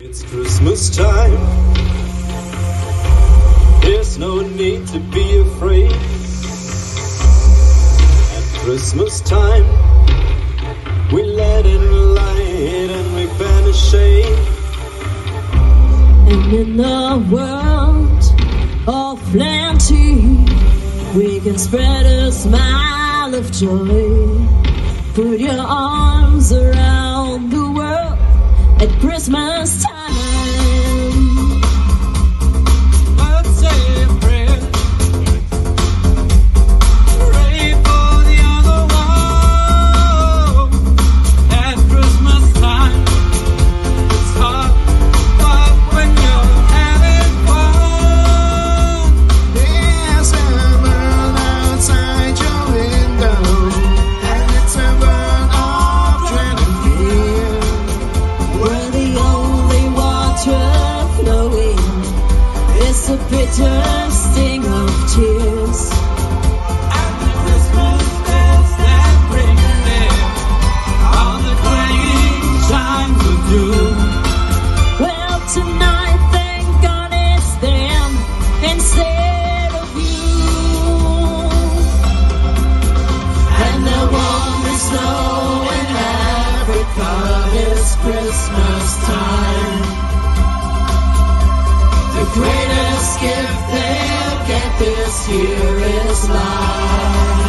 It's Christmas time. There's no need to be afraid. At Christmas time, we let in light and we banish shade. And in the world of plenty, we can spread a smile of joy. Put your arms around at Christmas time. In Africa this Christmas time. The greatest gift they'll get this year is life.